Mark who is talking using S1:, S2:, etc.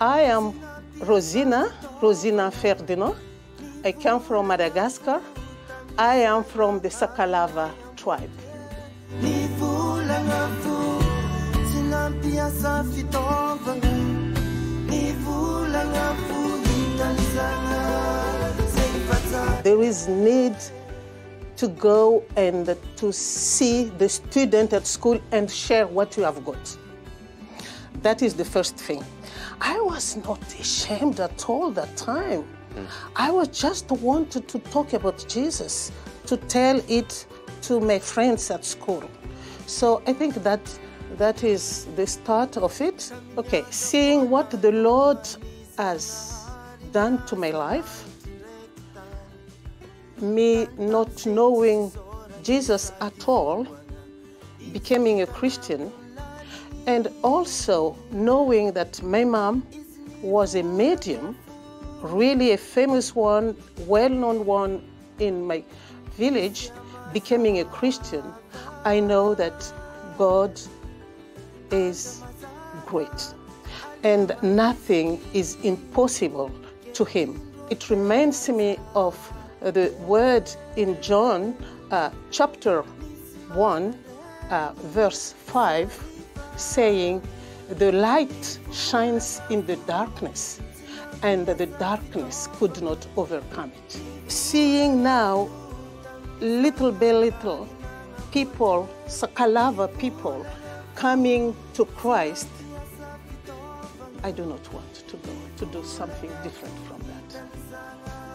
S1: I am Rosina, Rosina Ferdinand. I come from Madagascar. I am from the Sakalava tribe. There is need to go and to see the student at school and share what you have got. That is the first thing. I was not ashamed at all that time. Mm. I was just wanted to talk about Jesus, to tell it to my friends at school. So I think that that is the start of it. Okay, seeing what the Lord has done to my life, me not knowing Jesus at all, becoming a Christian, and also knowing that my mom was a medium, really a famous one, well known one in my village, becoming a Christian, I know that God is great and nothing is impossible to Him. It reminds me of the word in John uh, chapter 1, uh, verse 5 saying, The light shines in the darkness, and the darkness could not overcome it. Seeing now, little by little, people, Sakalava people, coming to Christ, I do not want to go to do something different from that.